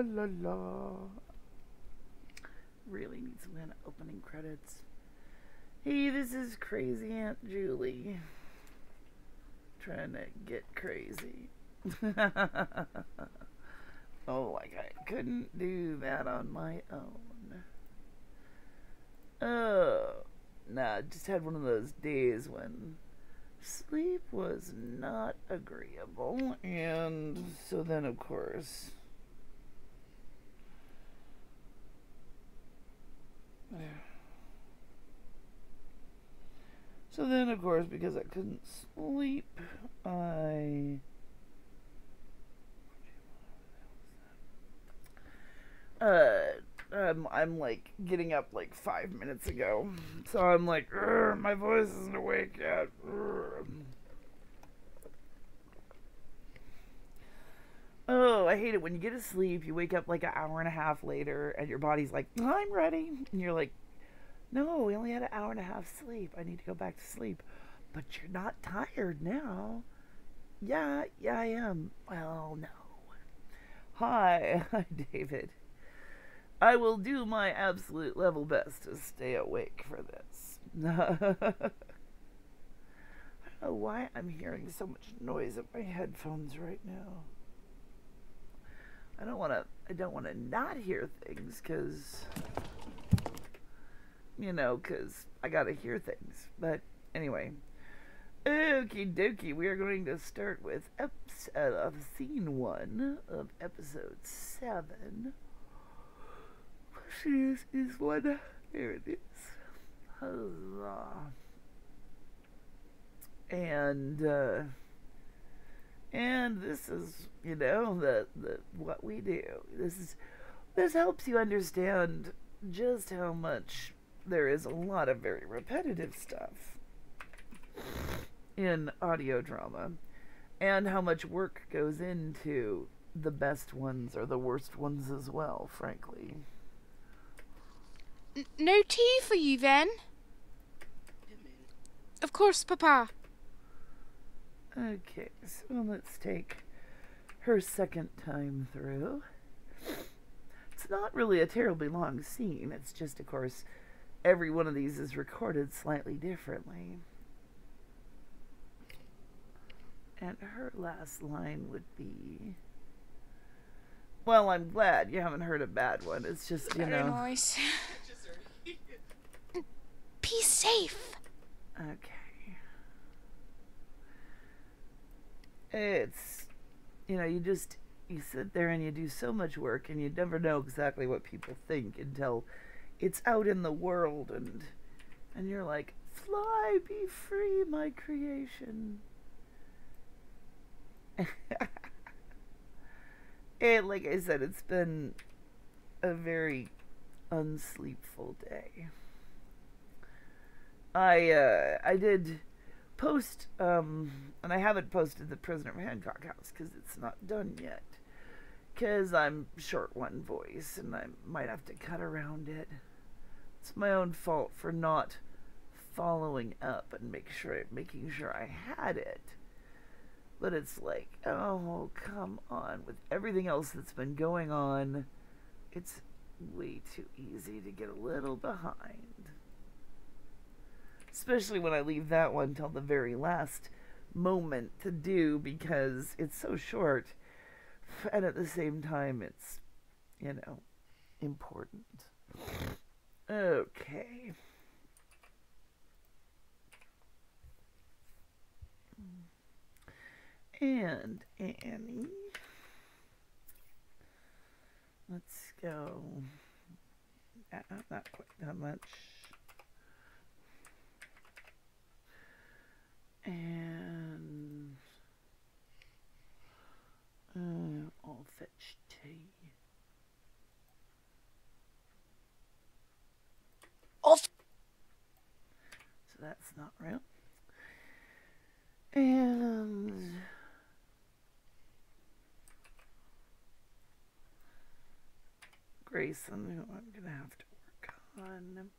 la la la. Really need some kind of opening credits. Hey, this is crazy Aunt Julie. Trying to get crazy. oh, like I couldn't do that on my own. Oh, nah, just had one of those days when sleep was not agreeable, and so then, of course. So then, of course, because I couldn't sleep, I. Uh, um, I'm like getting up like five minutes ago, so I'm like, my voice isn't awake yet. Urgh. Oh, I hate it when you get to sleep. You wake up like an hour and a half later, and your body's like, "I'm ready," and you're like, "No, we only had an hour and a half sleep. I need to go back to sleep." But you're not tired now. Yeah, yeah, I am. Well, no. Hi, hi, David. I will do my absolute level best to stay awake for this. I don't know why I'm hearing so much noise in my headphones right now. I don't want to. I don't want to not hear things because, you know, because I gotta hear things. But anyway, okie dokie. We are going to start with episode of scene one of episode seven. This is one. Here it is. Huzzah. And. uh and this is you know the, the what we do this is this helps you understand just how much there is a lot of very repetitive stuff in audio drama and how much work goes into the best ones or the worst ones as well frankly N- no tea for you then? Of course, Papa. Okay, so let's take her second time through. It's not really a terribly long scene. It's just, of course, every one of these is recorded slightly differently. And her last line would be. Well, I'm glad you haven't heard a bad one. It's just, you Very know. Noise. Be safe. Okay. It's, you know, you just, you sit there and you do so much work and you never know exactly what people think until it's out in the world and, and you're like, fly, be free, my creation. and like I said, it's been a very unsleepful day. I uh, I did post um, and I haven't posted the Prisoner of Hancock House because it's not done yet. Because I'm short one voice and I might have to cut around it. It's my own fault for not following up and make sure making sure I had it. But it's like, oh come on! With everything else that's been going on, it's way too easy to get a little behind especially when I leave that one till the very last moment to do because it's so short. And at the same time it's you know important. Okay. And Annie. Let's go. Not quite that much and uh, I'll fetch tea. So that's not real. And Grayson, who I'm gonna have to work on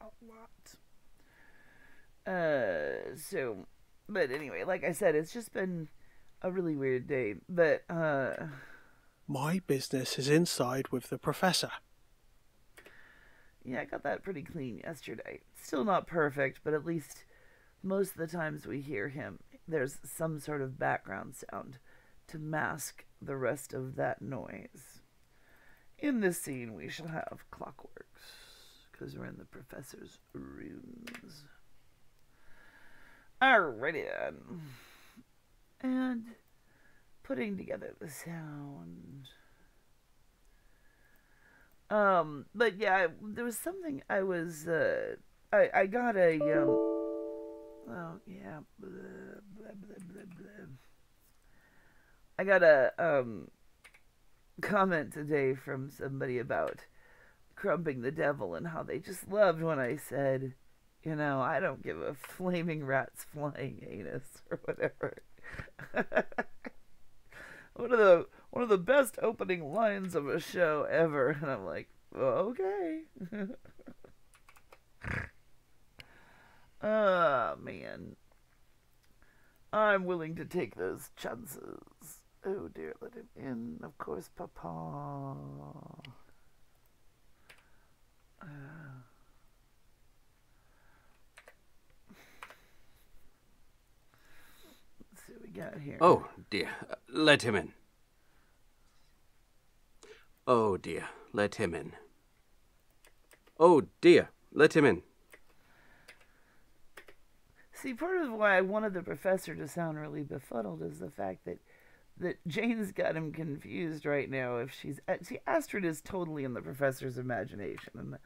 a lot. Uh, so, but anyway, like I said, it's just been a really weird day. But uh, My business is inside with the professor. Yeah, I got that pretty clean yesterday. Still not perfect, but at least most of the times we hear him, there's some sort of background sound to mask the rest of that noise. In this scene, we shall have clockworks, because we're in the professor's rooms. Alrighty then. And putting together the sound. Um, but yeah, there was something I was, uh, I, I got a, um, oh yeah, blah, blah, blah. I got a, um, comment today from somebody about crumping the devil and how they just loved when I said, you know, I don't give a flaming rat's flying anus or whatever. one of the one of the best opening lines of a show ever, and I'm like, okay. Oh, man. I'm willing to take those chances. Oh dear, let him in. Of course, Papa. Uh. Let's see what we got here. Oh dear, let him in. Oh dear, let him in. Oh dear, let him in. See, part of why I wanted the professor to sound really befuddled is the fact that that Jane's got him confused right now. If she's uh, see, Astrid is totally in the professor's imagination, and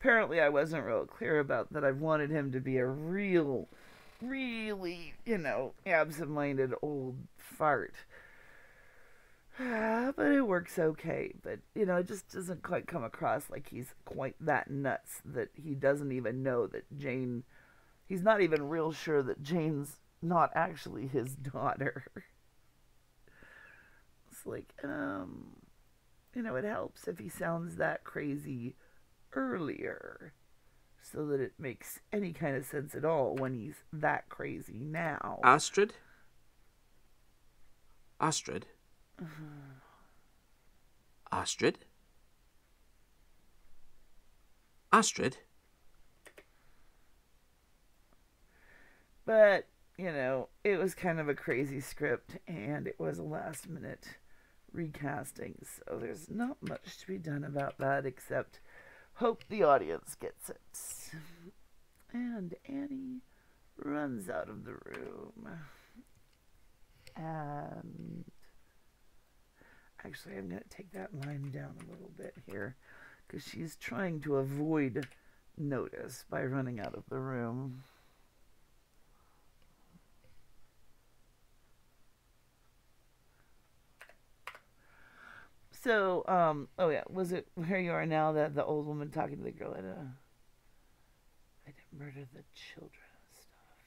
apparently I wasn't real clear about that. I've wanted him to be a real, really, you know, absent-minded old fart. but it works okay. But you know, it just doesn't quite come across like he's quite that nuts that he doesn't even know that Jane. He's not even real sure that Jane's not actually his daughter. It's like, um, you know, it helps if he sounds that crazy earlier so that it makes any kind of sense at all when he's that crazy now. Astrid? Astrid? Mm-hmm. Astrid? Astrid? But, you know, it was kind of a crazy script and it was a last minute recasting, so there's not much to be done about that except hope the audience gets it. And Annie runs out of the room. And actually, I'm going to take that line down a little bit here because she's trying to avoid notice by running out of the room. So, um, oh yeah, was it where you are now that the old woman talking to the girl at a, I didn't murder the children and stuff.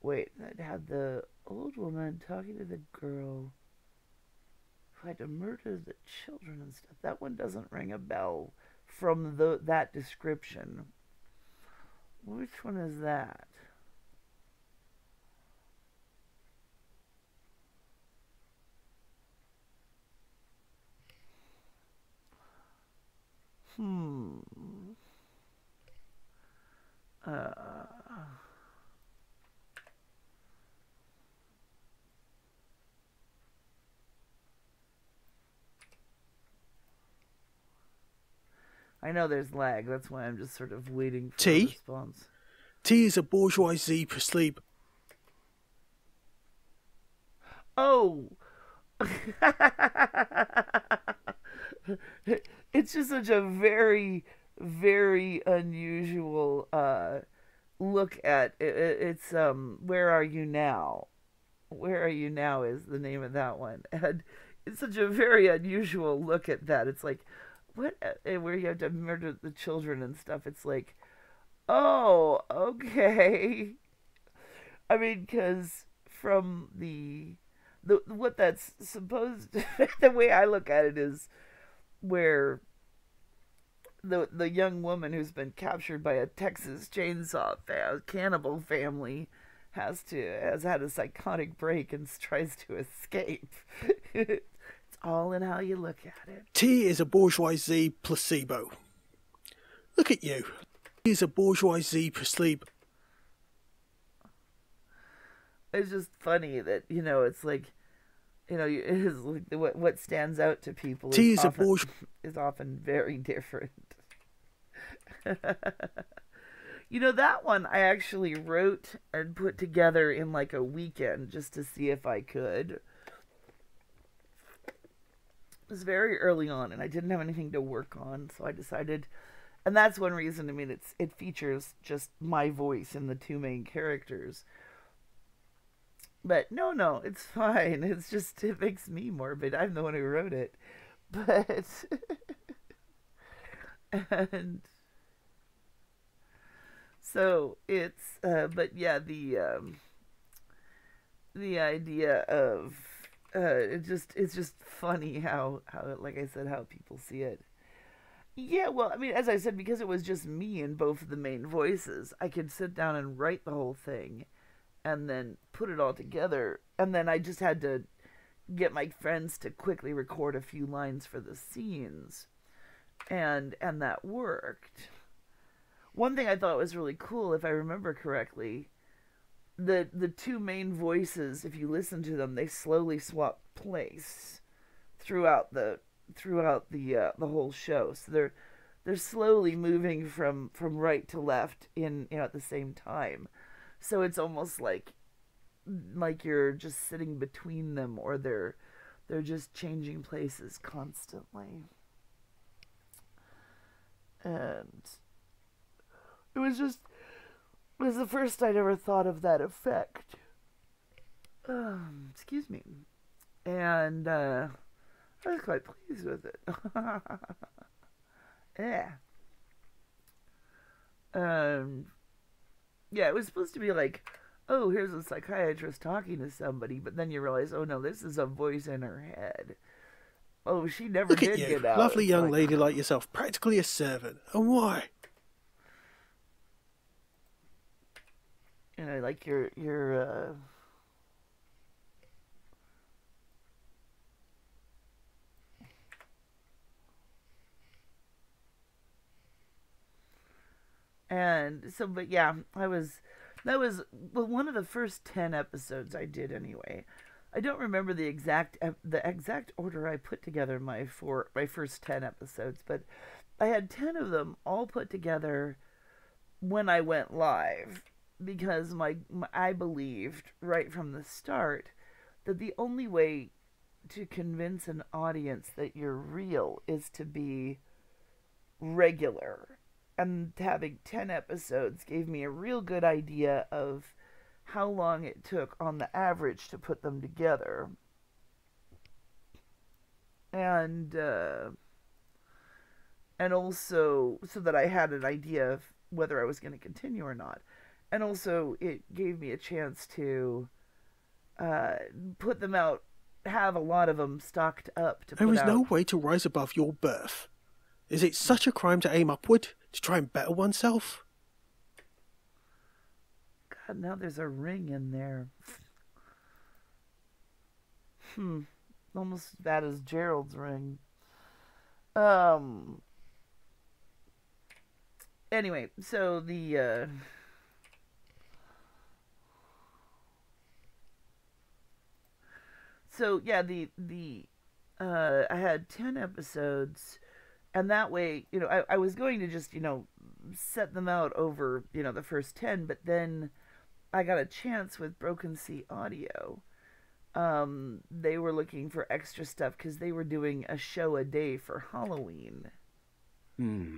Wait, that had the old woman talking to the girl who had to murder the children and stuff. That one doesn't ring a bell from the that description. Which one is that? Hmm. Uh. I know there's lag. That's why I'm just sort of waiting for Tea? a response. Tea is a bourgeoisie for sleep. Oh. it's just such a very, very unusual uh, look at it, it's um. Where are you now? Where are you now is the name of that one, and it's such a very unusual look at that. It's like what uh, where you have to murder the children and stuff. It's like, oh, okay. I mean, because from the the what that's supposed the way I look at it is where the the young woman who's been captured by a Texas chainsaw fa- cannibal family has to has had a psychotic break and tries to escape. it's all in how you look at it. Tea is a bourgeoisie placebo. Look at you. Tea is a bourgeoisie placebo. It's just funny that you know it's like, you know, is what what stands out to people T is is a often, is often very different. you know that one I actually wrote and put together in like a weekend just to see if I could. It was very early on and I didn't have anything to work on, so I decided and that's one reason I mean it's it features just my voice in the two main characters. But no, no, it's fine. It's just it makes me morbid. I'm the one who wrote it. But and so it's uh but yeah, the um the idea of uh it just it's just funny how how like I said how people see it. Yeah, well, I mean, as I said, because it was just me in both of the main voices, I could sit down and write the whole thing and then put it all together. And then I just had to get my friends to quickly record a few lines for the scenes. And and that worked. One thing I thought was really cool, if I remember correctly, the the two main voices, if you listen to them, they slowly swap place throughout the throughout the uh, the whole show. So they're they're slowly moving from from right to left in you know at the same time. So it's almost like like you're just sitting between them or they're they're just changing places constantly. And it was just it was the first I'd ever thought of that effect. Um, excuse me. And uh I was quite pleased with it. yeah. Um, yeah, it was supposed to be like, oh, here's a psychiatrist talking to somebody, but then you realize, oh no, this is a voice in her head. Oh, she never Look did at you. get out. Lovely young like, lady like yourself. Practically a servant. And why? You know, like your your uh, and so but yeah i was that was well one of the first 10 episodes i did anyway. I don't remember the exact the exact order i put together my four my first 10 episodes but i had 10 of them all put together when i went live because my, my i believed right from the start that the only way to convince an audience that you're real is to be regular and having 10 episodes gave me a real good idea of how long it took on the average to put them together and uh, and also so that I had an idea of whether I was going to continue or not and also it gave me a chance to uh, put them out have a lot of them stocked up to There is out. no way to rise above your birth. Is it such a crime to aim upward, to try and better oneself? God, now there's a ring in there. Hmm. Almost as bad as Gerald's ring. Um. Anyway, so the uh So yeah, the the uh I had 10 episodes and that way, you know, I, I was going to just, you know, set them out over, you know, the first 10, but then I got a chance with Broken Sea Audio. Um, they were looking for extra stuff because they were doing a show a day for Halloween. Hmm.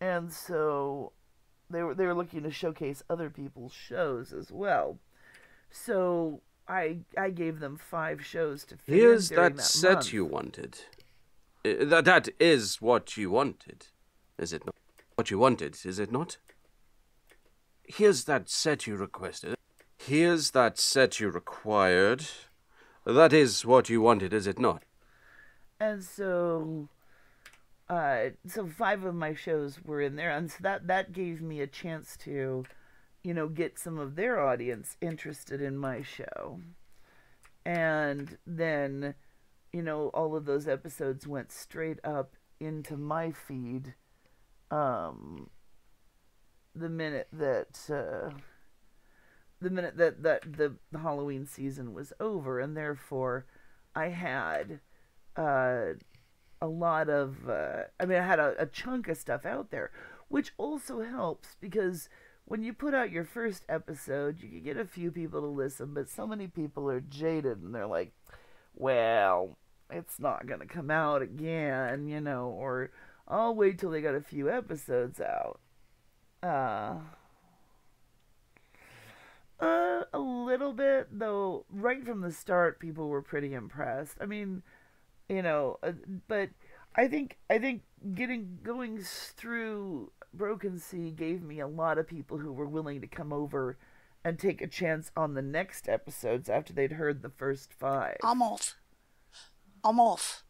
And so they were they were looking to showcase other people's shows as well. So I I gave them five shows to Here's that, that set month. you wanted. Uh, that that is what you wanted, is it not? What you wanted, is it not? Here's that set you requested. Here's that set you required. That is what you wanted, is it not? and so uh so five of my shows were in there and so that that gave me a chance to you know, get some of their audience interested in my show. And then, you know, all of those episodes went straight up into my feed um the minute that uh the minute that that the, Halloween season was over and therefore I had uh a lot of uh, I mean I had a, a chunk of stuff out there which also helps because when you put out your first episode you can get a few people to listen but so many people are jaded and they're like well it's not going to come out again you know or I'll wait till they got a few episodes out uh uh, a little bit, though. Right from the start, people were pretty impressed. I mean, you know, uh, but I think I think getting going through Broken Sea gave me a lot of people who were willing to come over and take a chance on the next episodes after they'd heard the first five. Off. I'm off.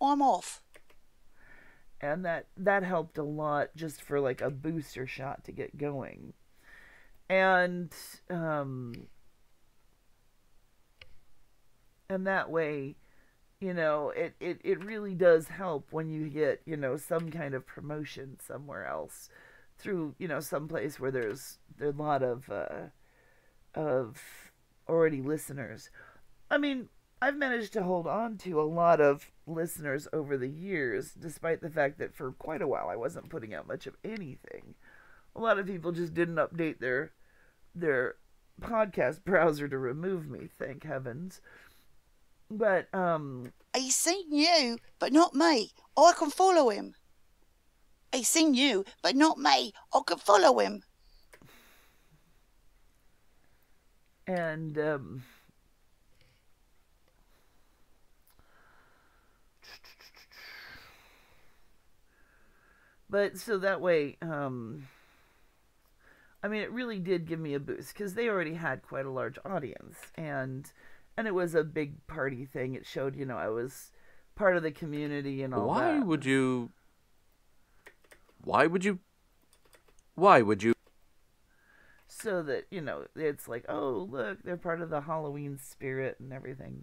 I'm off. and that that helped a lot just for like a booster shot to get going and um and that way you know it, it it really does help when you get you know some kind of promotion somewhere else through you know some place where there's there's a lot of uh of already listeners i mean i've managed to hold on to a lot of listeners over the years despite the fact that for quite a while i wasn't putting out much of anything a lot of people just didn't update their their podcast browser to remove me thank heavens but um He's seen you, but not me. I can follow him. He's seen you, but not me. I can follow him. and um but so that way um i mean it really did give me a boost because they already had quite a large audience and and it was a big party thing it showed you know i was part of the community and all Why that would you? Why would you? Why would you? so that you know it's like oh look they're part of the halloween spirit and everything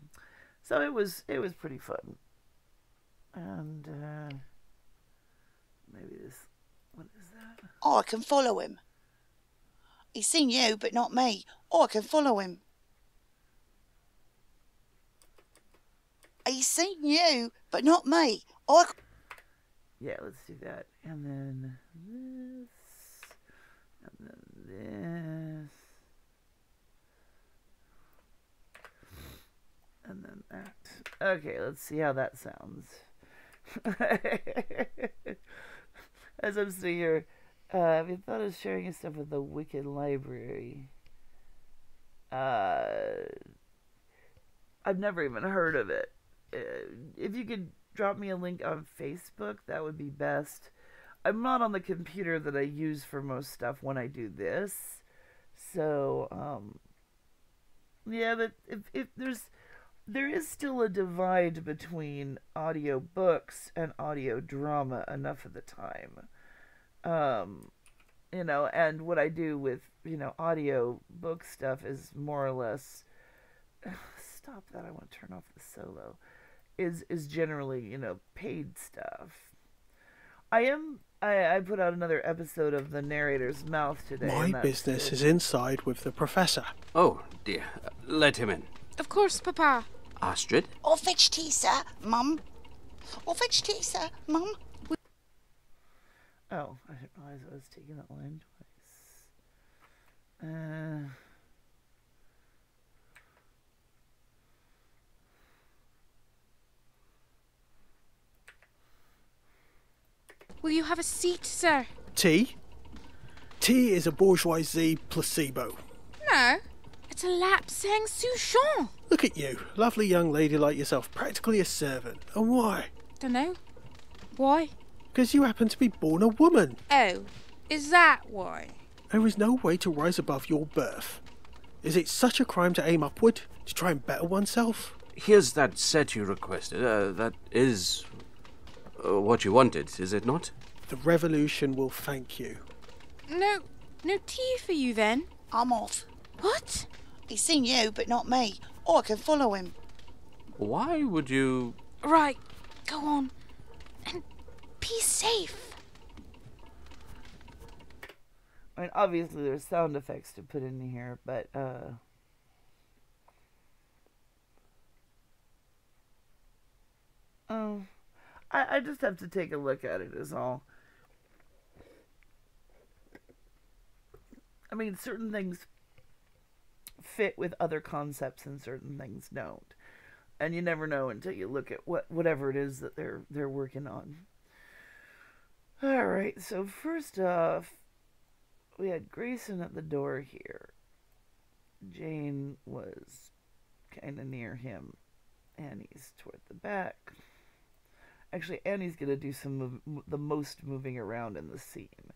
so it was it was pretty fun and uh maybe this what is that oh, I can follow him. He's seen you, but not me. Oh, I can follow him. He's seen you, but not me. Oh, c- yeah let's do that and then this and then this and then that okay let's see how that sounds as i'm sitting here uh, you thought of sharing stuff with the wicked library uh i've never even heard of it uh, if you could drop me a link on Facebook, that would be best. I'm not on the computer that I use for most stuff when I do this. So, um yeah, but if if there's there is still a divide between audio books and audio drama enough of the time. Um you know, and what I do with, you know, audio book stuff is more or less stop that. I want to turn off the solo is is generally you know paid stuff. I am. I, I put out another episode of the narrator's mouth today. My business good. is inside with the professor. Oh dear. Let him in. Of course, Papa. Astrid. I'll fetch tea, sir, Mum. I'll fetch tea, sir, Mum. Oh, I didn't realize I was taking that line twice. Uh, Will you have a seat, sir? Tea? Tea is a bourgeoisie placebo. No. It's a lapsang Souchong. Look at you, lovely young lady like yourself, practically a servant. And why? Dunno. Why? Because you happen to be born a woman. Oh, is that why? There is no way to rise above your birth. Is it such a crime to aim upward, to try and better oneself? Here's that set you requested. Uh, that is uh, what you wanted, is it not? The revolution will thank you. No, No tea for you then? I'm off. What? He's seen you, but not me. I can follow him. Why would you. Right, go on. And be safe. I mean, obviously there's sound effects to put in here, but uh, oh, I I just have to take a look at it. Is all. I mean, certain things fit with other concepts, and certain things don't, and you never know until you look at what whatever it is that they're they're working on. All right, so first off, we had Grayson at the door here. Jane was kind of near him. Annie's toward the back. Actually, Annie's gonna do some of the most moving around in the scene,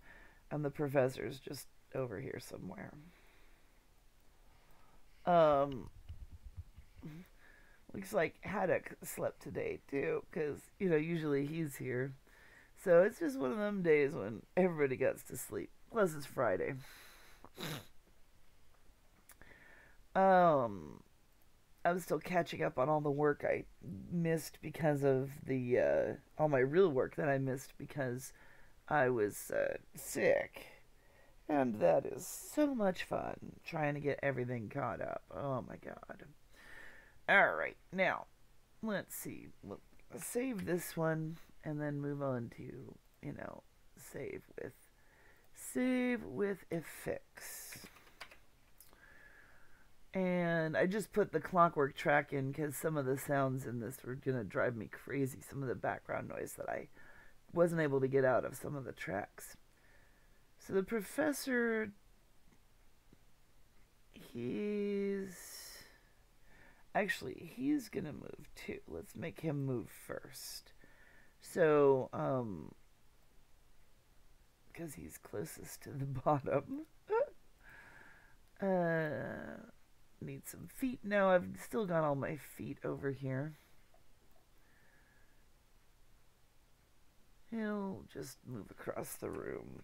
and the professor's just over here somewhere. Um, looks like Haddock slept today too, because you know usually he's here. So it's just one of them days when everybody gets to sleep. Plus it's Friday. Um, I'm still catching up on all the work I missed because of the uh, all my real work that I missed because I was uh, sick, and that is so much fun trying to get everything caught up. Oh my god! All right, now let's see. We'll save this one and then move on to you know save with save with effects. And I just put the clockwork track in because some of the sounds in this were going to drive me crazy. Some of the background noise that I wasn't able to get out of some of the tracks. So the professor, he's. Actually, he's to move too. Let's make him move first. So, um, because he's closest to the bottom. uh, need some feet. No, I've still got all my feet over here. He'll just move across the room.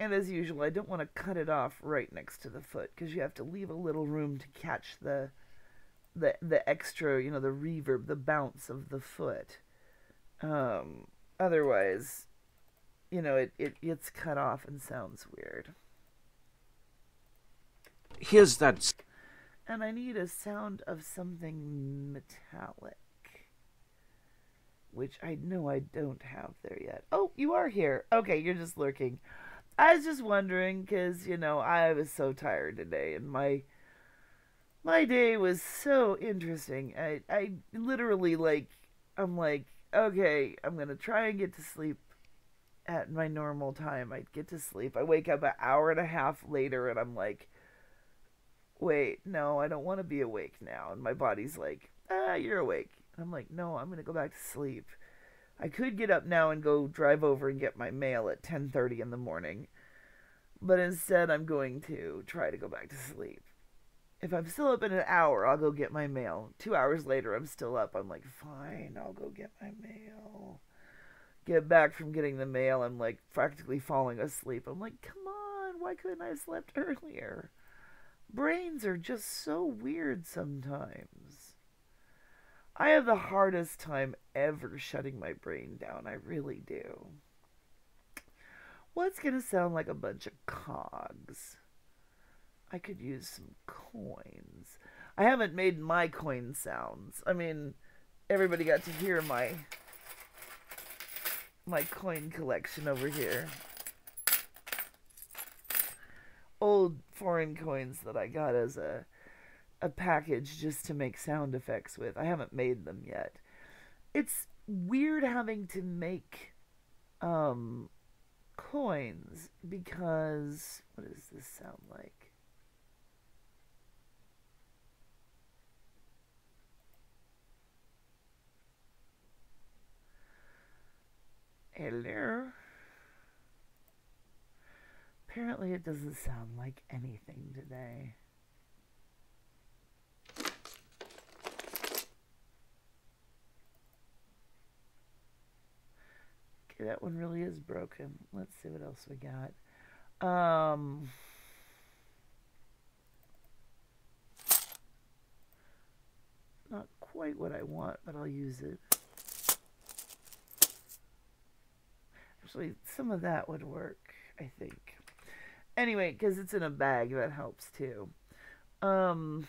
And as usual, I don't want to cut it off right next to the foot because you have to leave a little room to catch the the the extra, you know, the reverb, the bounce of the foot. Um, otherwise, you know, it, it gets cut off and sounds weird. Here's that. And I need a sound of something metallic. Which I know I don't have there yet. Oh, you are here. Okay, you're just lurking. I was just wondering because, you know, I was so tired today and my my day was so interesting. I I literally like I'm like, okay, I'm to try and get to sleep at my normal time. I get to sleep. I wake up an hour and a half later and I'm like, wait, no, I don't want to be awake now. And my body's like, ah, you're awake. And I'm like, no, I'm to go back to sleep. I could get up now and go drive over and get my mail at 10:30 in the morning. But instead I'm going to try to go back to sleep. If I'm still up in an hour, I'll go get my mail. 2 hours later I'm still up. I'm like, "Fine, I'll go get my mail." Get back from getting the mail, I'm like practically falling asleep. I'm like, "Come on, why couldn't I have slept earlier?" Brains are just so weird sometimes. I have the hardest time ever shutting my brain down. I really do. What's going to sound like a bunch of cogs? I could use some coins. I haven't made my coin sounds. I mean, everybody got to hear my my coin collection over here. Old foreign coins that I got as a a package just to make sound effects with. I haven't made them yet. It's weird having to make um coins because what does this sound like? Hello. Apparently it doesn't sound like anything today. Okay, that one really is broken. Let's see what else we got. Um, not quite what I want, but I'll use it. Actually, some of that would work, I think. Anyway, because it's in a bag, that helps too. Um,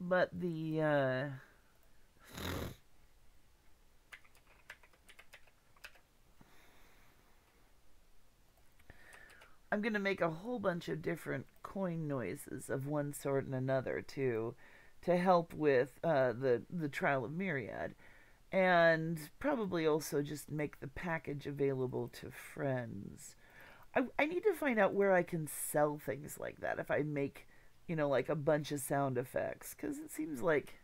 but the uh, I'm gonna make a whole bunch of different coin noises of one sort and another to to help with uh, the the trial of Myriad, and probably also just make the package available to friends. I I need to find out where I can sell things like that if I make you know like a bunch of sound effects because it seems like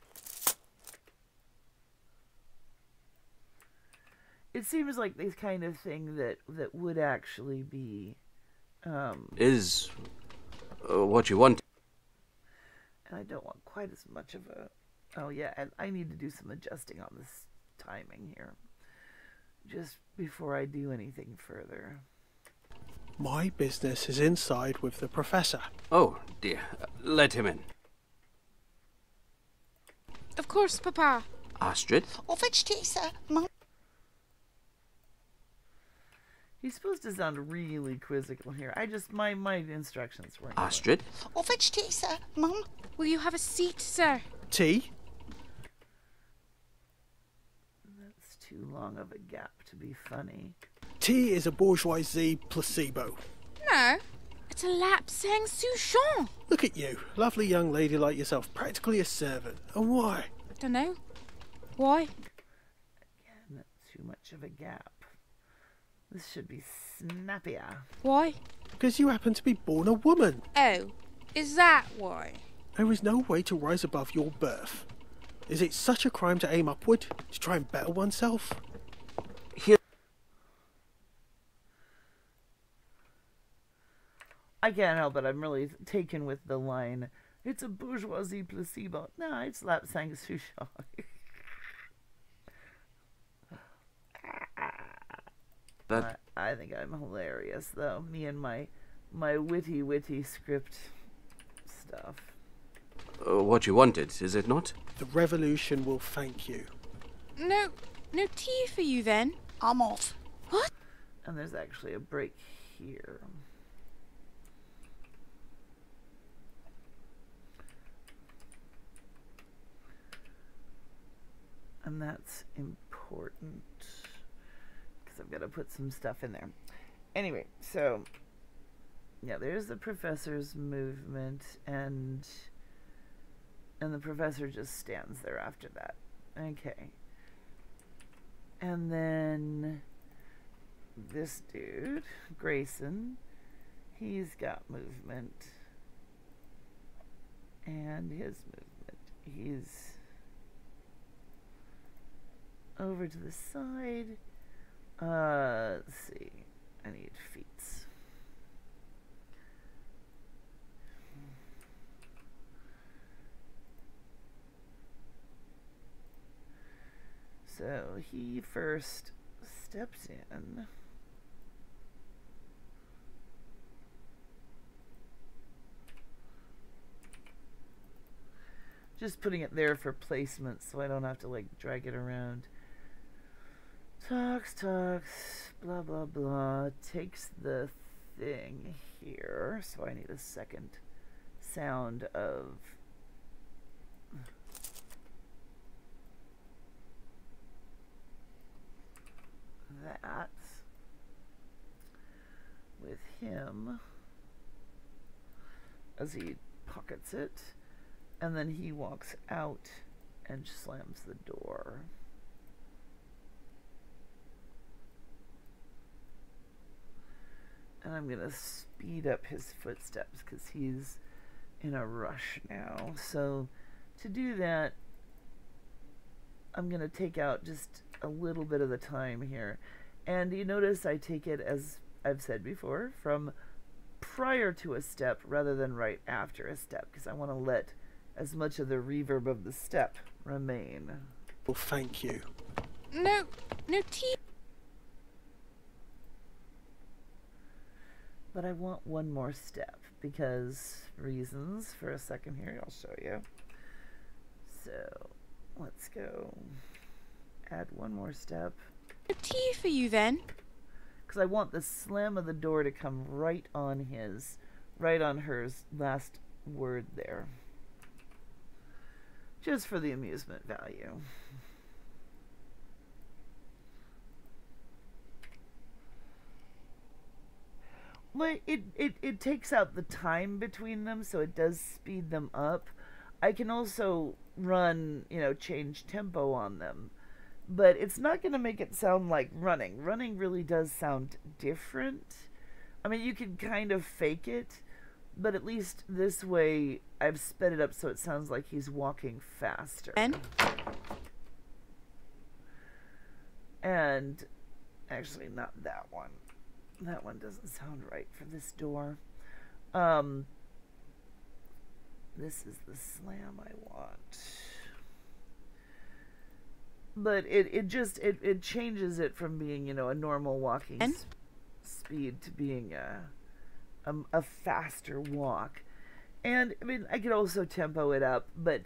it seems like this kind of thing that that would actually be um, Is uh, what you want. and I don't want quite as much of a. Oh yeah, and I need to do some adjusting on this timing here, just before I do anything further. My business is inside with the professor. Oh, dear. Let him in. Of course, Papa. Astrid? Or vegetarian, sir, mum. He's supposed to sound really quizzical here. I just my my instructions weren't. clear. Astrid? Or vegetarian, sir, mum. Will you have a seat, sir? Tea? That's too long of a gap to be funny. Tea is a bourgeoisie placebo. No. It's a lapsang Souchong. Look at you, lovely young lady like yourself, practically a servant. And why? Dunno. Why? And too much of a gap. This should be snappier. Why? Because you happen to be born a woman. Oh, is that why? There is no way to rise above your birth. Is it such a crime to aim upward, to try and better oneself? Here. I can't help it. I'm really taken with the line. It's a bourgeoisie placebo. No, it's lapsang souchong. That I, I think I'm hilarious though. Me and my my witty witty script stuff. uh, what you wanted, is it not? The revolution will thank you. No, no tea for you then. I'm off. What? And there's actually a break here. And that's important because I've got to put some stuff in there. Anyway, so yeah, there's the professor's movement and and the professor just stands there after that. Okay. And then this dude, Grayson, he's got movement. And his movement. He's over to the side. Uh, let's see. I need feats. So he first steps in. Just putting it there for placement so I don't have to like drag it around. Talks, talks, blah, blah, blah. Takes the thing here. So I need a second sound of that with him as he pockets it, and then he walks out and slams the door. And I'm going to speed up his footsteps because he's in a rush now. So to do that, I'm going to take out just a little bit of the time here. And you notice I take it, as I've said before, from prior to a step rather than right after a step because I want to let as much of the reverb of the step remain. Well, thank you. No, no tea. But I want one more step because reasons. For a second here, I'll show you. So let's go add one more step No tea for you then. because I want the slam of the door to come right on his, right on hers last word there. Just for the amusement value. But it, it, it takes out the time between them, so it does speed them up. I can also run, you know, change tempo on them. But it's not going to make it sound like running. Running really does sound different. I mean, you can kind of fake it, but at least this way I've sped it up so it sounds like he's walking faster. Then And actually, not that one. That one doesn't sound right for this door. Um, this is the slam I want. But it, it just it, it changes it from being you know a normal walking And? s- speed to being a, a a faster walk. And I mean I could also tempo it up, but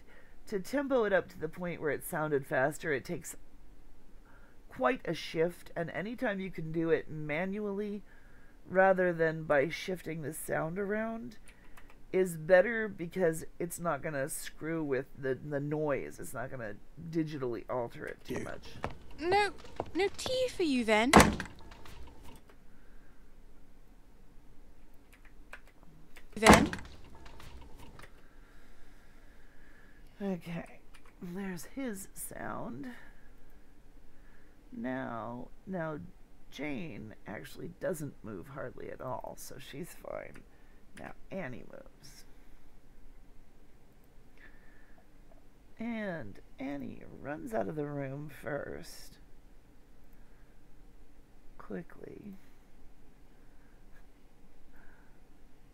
to tempo it up to the point where it sounded faster, it takes quite a shift and anytime you can do it manually rather than by shifting the sound around is better because it's not going to screw with the the noise. It's not going to digitally alter it too much. No, no tea for you then. Then? Okay there's his sound now now Jane actually doesn't move hardly at all so she's fine now Annie moves And Annie runs out of the room first. Quickly.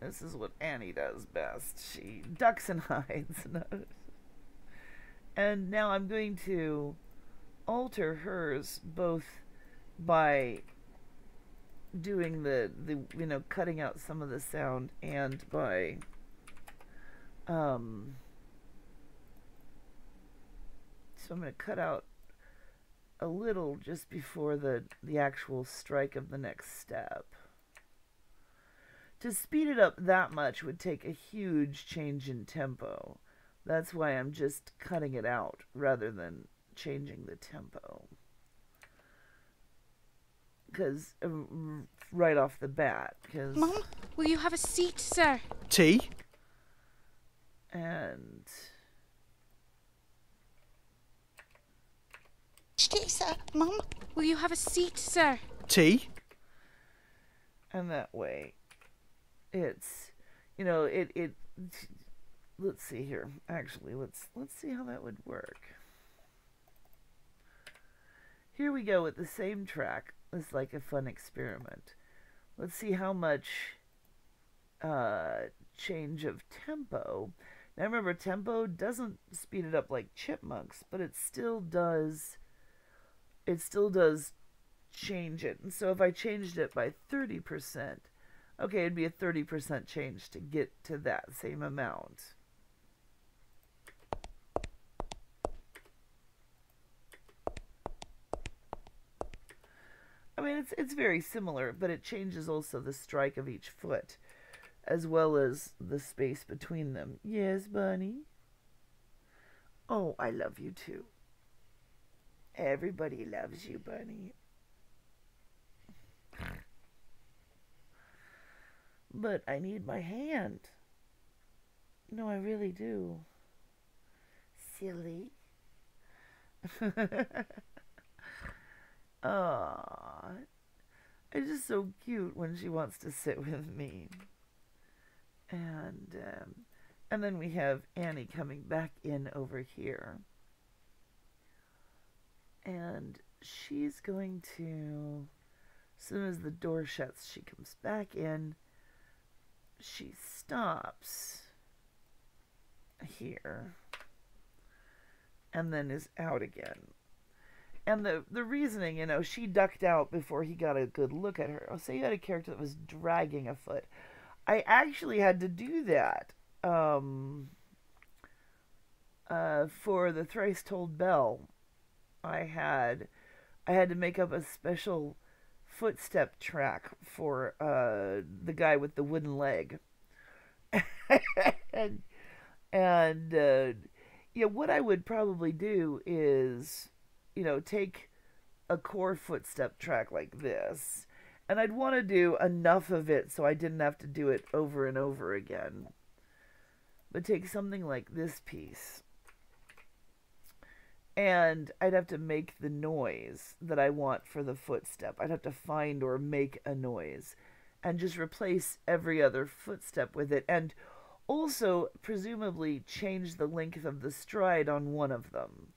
This is what Annie does best. She ducks and hides. and now I'm going to alter hers both by doing the, the you know cutting out some of the sound and by um so I'm going to cut out a little just before the, the actual strike of the next step. To speed it up that much would take a huge change in tempo. That's why I'm just cutting it out rather than changing the tempo. Because, uh, right off the bat, because. Mom, will you have a seat, sir? Tea? And. Tea, Sir, Mom, Will you have a seat, sir? Tea? and that way it's you know it it let's see here actually let's let's see how that would work here we go with the same track it's like a fun experiment let's see how much uh change of tempo now remember tempo doesn't speed it up like chipmunks but it still does it still does change it. And so if I changed it by 30%, okay, it'd be a 30% change to get to that same amount. I mean, it's it's very similar, but it changes also the strike of each foot, as well as the space between them. Yes, Bunny. Oh, I love you too. Everybody loves you, Bunny. But I need my hand. No, I really do. Silly. Aww. It's just so cute when she wants to sit with me. And um, and then we have Annie coming back in over here. And she's going to as soon as the door shuts, she comes back in. She stops here and then is out again. And the the reasoning, you know, she ducked out before he got a good look at her. Oh, say you had a character that was dragging a foot. I actually had to do that um, uh, for the thrice told bell. I had I had to make up a special footstep track for uh, the guy with the wooden leg. and and uh, yeah, what I would probably do is, you know, take a core footstep track like this, and I'd want to do enough of it so I didn't have to do it over and over again. But take something like this piece, and I'd have to make the noise that I want for the footstep. I'd have to find or make a noise, and just replace every other footstep with it, and also presumably change the length of the stride on one of them.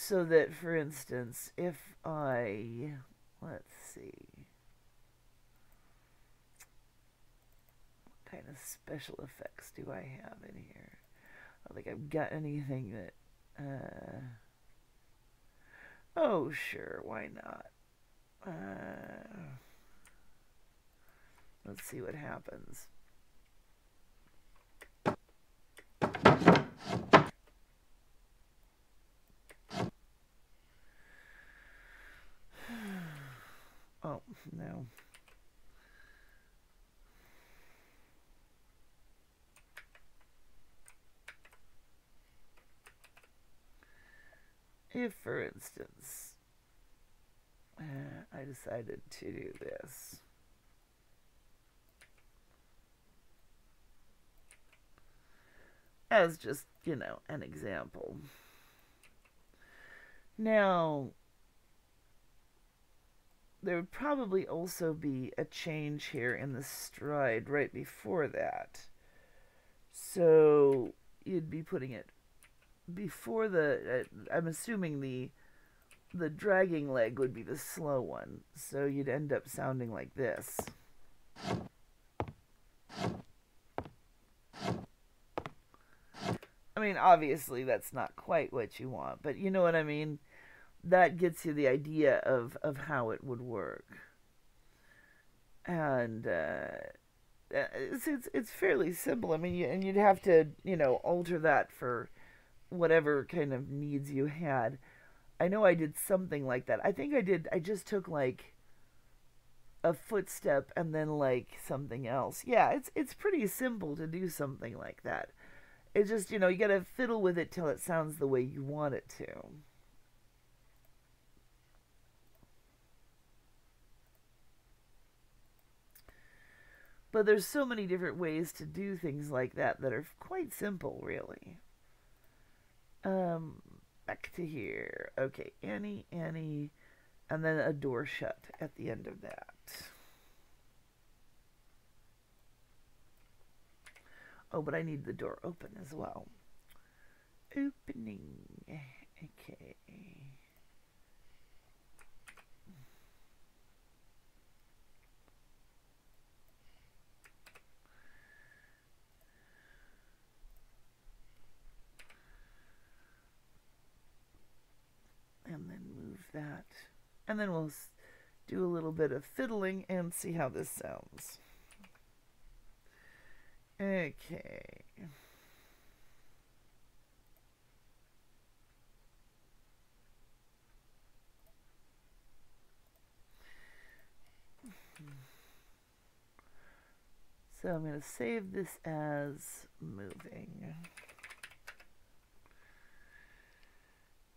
So that, for instance, if I. Let's see. What kind of special effects do I have in here? I don't think I've got anything that. Uh, oh, sure, why not? Uh, let's see what happens. Oh, no. If, for instance, uh, I decided to do this. As just, you know, an example. Now, there would probably also be a change here in the stride right before that. So you'd be putting it before the. Uh, I'm assuming the the dragging leg would be the slow one. So you'd end up sounding like this. I mean, obviously that's not quite what you want, but you know what I mean that gets you the idea of, of how it would work. And uh, it's, it's it's fairly simple. I mean, you, and you'd have to you know alter that for whatever kind of needs you had. I know I did something like that. I think I did. I just took like a footstep and then like something else. Yeah, it's it's pretty simple to do something like that. It's just you know you gotta fiddle with it till it sounds the way you want it to. But there's so many different ways to do things like that that are quite simple, really. Um, back to here. Okay, Annie, Annie, and then a door shut at the end of that. Oh, but I need the door open as well. Opening. Okay. and then move that. And then we'll do a little bit of fiddling and see how this sounds. Okay. So I'm going to save this as moving.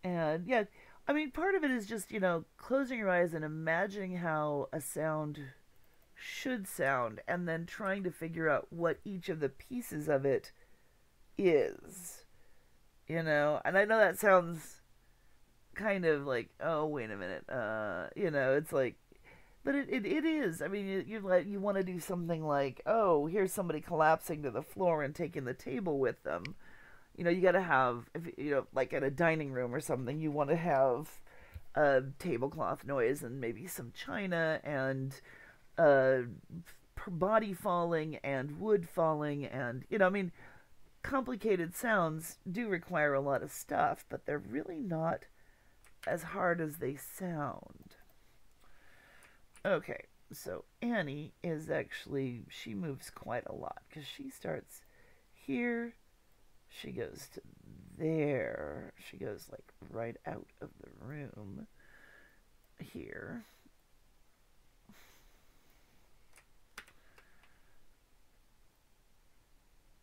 And yeah, I mean, part of it is just, you know, closing your eyes and imagining how a sound should sound and then trying to figure out what each of the pieces of it is. You know, and I know that sounds kind of like, oh, wait a minute. Uh, you know, it's like but it, it, it is. I mean, you you, like, you want to do something like, oh, here's somebody collapsing to the floor and taking the table with them you know, you got to have, you know, like at a dining room or something, you want to have a tablecloth noise and maybe some china and uh, body falling and wood falling and you know, I mean, complicated sounds do require a lot of stuff, but they're really not as hard as they sound. Okay, so Annie is actually, she moves quite a lot because she starts here, she goes to there, she goes like right out of the room here.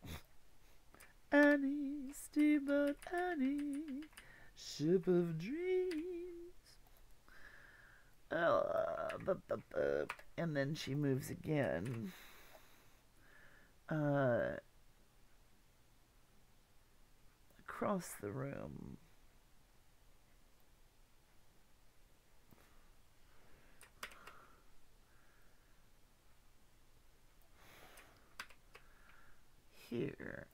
Annie, steamboat Annie, ship of dreams. Uh, and then she moves again. Uh, across the room. Here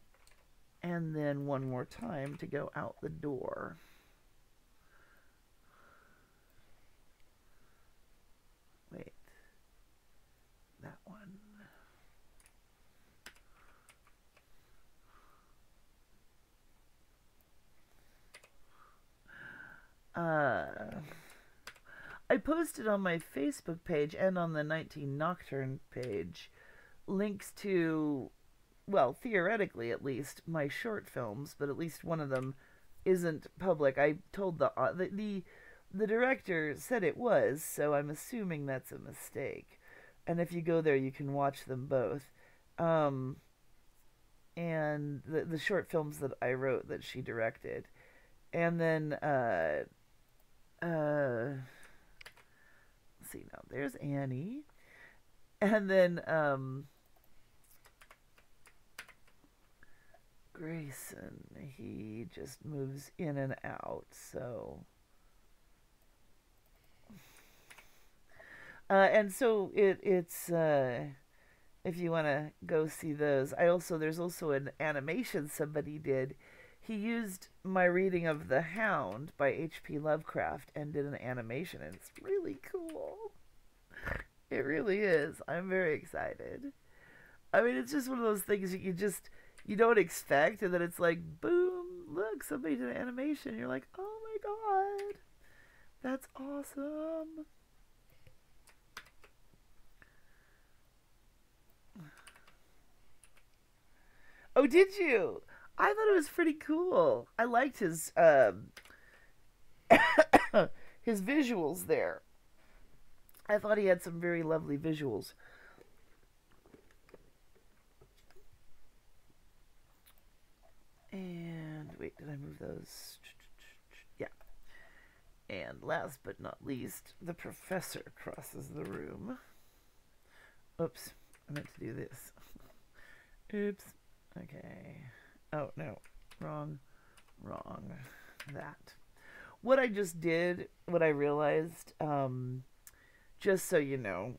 and then one more time to go out the door. Wait. That one. Uh, I posted on my Facebook page and on the 19 Nocturne page links to well, theoretically at least, my short films, but at least one of them isn't public. I told the uh, the, the the director said it was, so I'm assuming that's a mistake. And if you go there, you can watch them both. Um, and the the short films that I wrote that she directed, and then uh, uh, let's see now. There's Annie, and then um. Grayson, he just moves in and out, so. Uh, and so it it's uh, if you want to go see those. I also there's also an animation somebody did. He used my reading of The Hound by H.P. Lovecraft and did an animation, and it's really cool. It really is. I'm very excited. I mean, it's just one of those things that you just you don't expect, and then it's like, boom, look, somebody did an animation. You're like, oh my god, that's awesome. Oh, did you? I thought it was pretty cool. I liked his um, his visuals there. I thought he had some very lovely visuals. And wait, did I move those? Yeah. And last but not least, the professor crosses the room. Oops, I meant to do this. Oops. Okay. Oh, no. Wrong. Wrong. That. What I just did, what I realized, um, just so you know,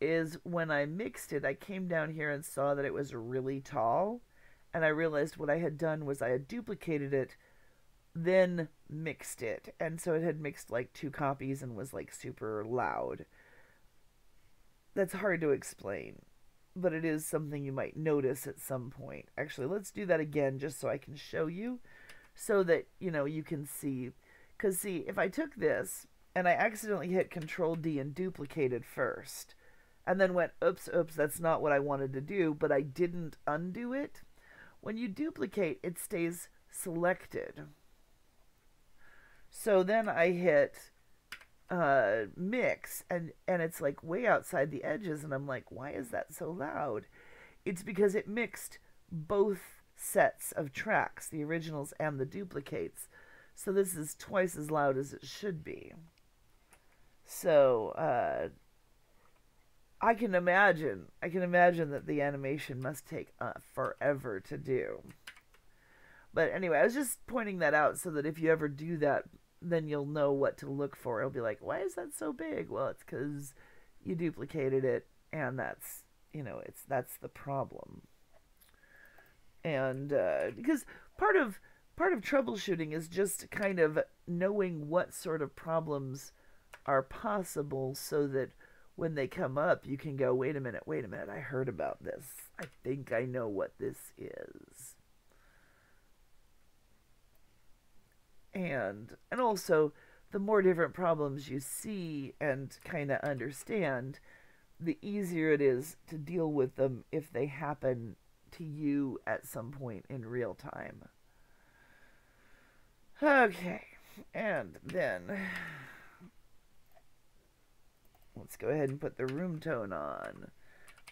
is when I mixed it, I came down here and saw that it was really tall and I realized what I had done was I had duplicated it, then mixed it, and so it had mixed like two copies and was like super loud. That's hard to explain, but it is something you might notice at some point. Actually, let's do that again just so I can show you so that, you know, you can see. Because, see, if I took this and I accidentally hit Control D and duplicated first, and then went, oops, oops, that's not what I wanted to do, but I didn't undo it when you duplicate, it stays selected. So then I hit uh, mix, and, and it's like way outside the edges, and I'm like, why is that so loud? It's because it mixed both sets of tracks, the originals and the duplicates. So this is twice as loud as it should be. So, uh, I can imagine. I can imagine that the animation must take uh, forever to do. But anyway, I was just pointing that out so that if you ever do that, then you'll know what to look for. It'll be like, why is that so big? Well, it's because you duplicated it, and that's you know, it's that's the problem. And uh, because part of part of troubleshooting is just kind of knowing what sort of problems are possible, so that when they come up, you can go, wait a minute, wait a minute, I heard about this. I think I know what this is. And and also the more different problems you see and kind of understand, the easier it is to deal with them if they happen to you at some point in real time. Okay, and then let's go ahead and put the room tone on.